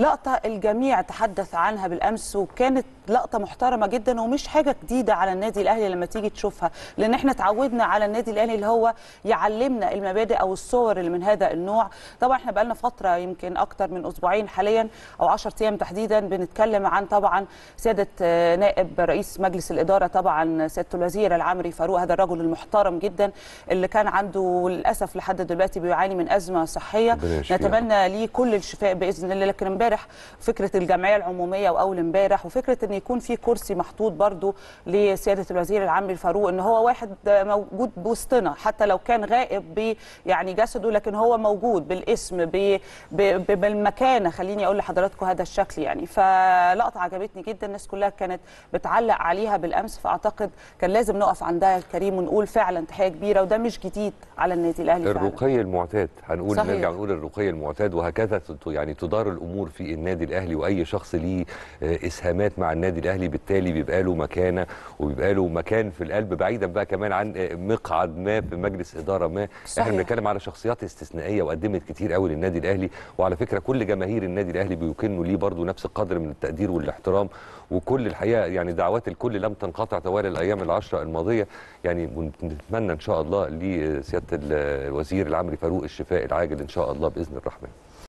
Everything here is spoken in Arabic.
لقطة الجميع تحدث عنها بالأمس وكانت لقطة محترمة جدا ومش حاجة جديدة على النادي الأهلي لما تيجي تشوفها لأن إحنا اتعودنا على النادي الأهلي اللي هو يعلمنا المبادئ أو الصور اللي من هذا النوع طبعا إحنا بقالنا فترة يمكن أكتر من أسبوعين حاليا أو 10 أيام تحديدا بنتكلم عن طبعا سيادة نائب رئيس مجلس الإدارة طبعا سيادة الوزير العمري فاروق هذا الرجل المحترم جدا اللي كان عنده للأسف لحد دلوقتي بيعاني من أزمة صحية. نتمنى ليه كل الشفاء بإذن الله لكن إمبارح فكرة الجمعية العمومية وأول إمبارح وفكرة إن يكون في كرسي محطوط برضو لسيادة الوزير العمري فاروق إن هو واحد موجود بوسطنا حتى لو كان غائب ب يعني جسده لكن هو موجود بالاسم ب بالمكانة. خليني أقول لحضراتكم هذا الشكل يعني. فلقطة عجبتني جدا الناس كلها كانت بتعلق عليها بالأمس. فأعتقد كان لازم نقف عندها يا كريم ونقول فعلا تحية كبيرة وده مش جديد على النادي الأهلي الرقي المعتاد هنقول صحيح. نرجع نقول الرقي المعتاد وهكذا يعني تدار الأمور في النادي الأهلي وأي شخص ليه إسهامات مع النادي الأهلي بالتالي بيبقى له مكانة وبيبقى له مكان في القلب بعيدا بقى كمان عن مقعد ما في مجلس إدارة ما. صحيح. إحنا بنتكلم على شخصيات استثنائية وقدمت كتير قوي للنادي الأهلي وعلى فكرة كل جماهير النادي الأهلي بيكنوا ليه برضه نفس القدر من التقدير والاحترام وكل الحقيقة يعني دعوات الكل لم تنقطع طوال الأيام العشرة الماضية. يعني ونتمنى إن شاء الله لسيادة الوزير العمري فاروق الشفاء العاجل إن شاء الله بإذن الرحمن.